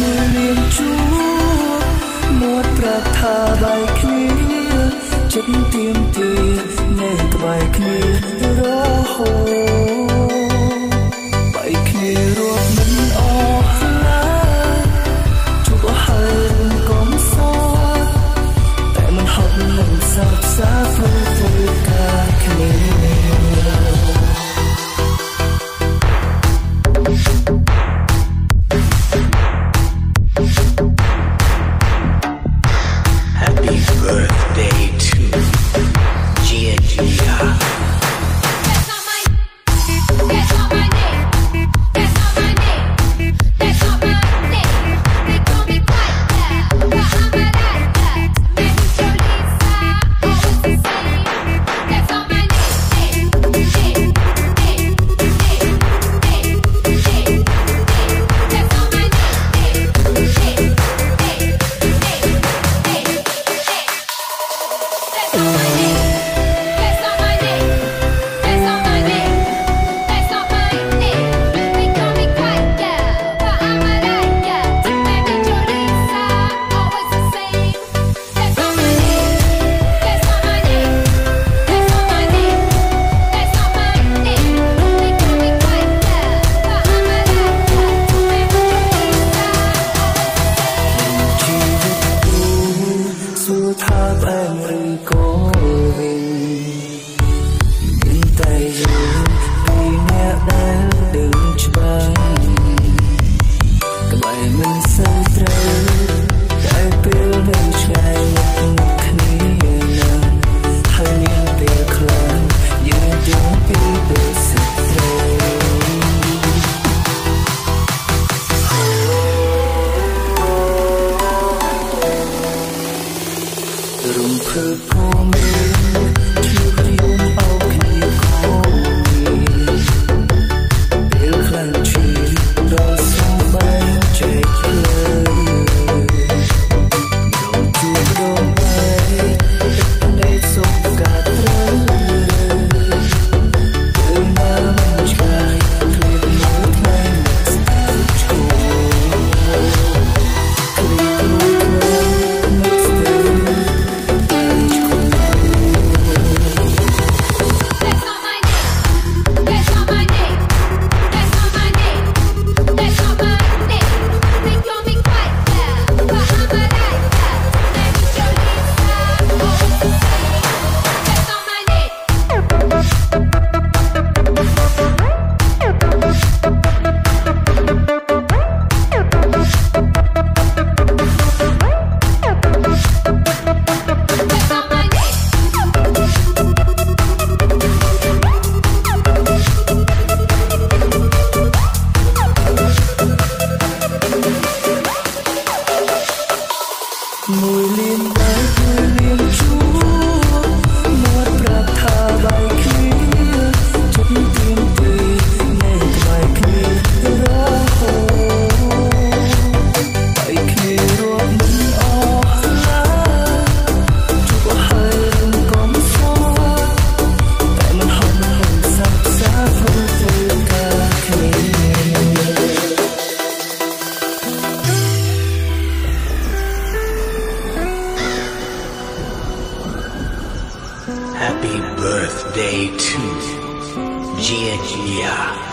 រៀនជួបមកប្រាប់ថាដៃគ្នាចិត្តទៀមទានៅក្បែរគ្នារហូត mùi liêm ơi tươi liêm chúa. 结局呀。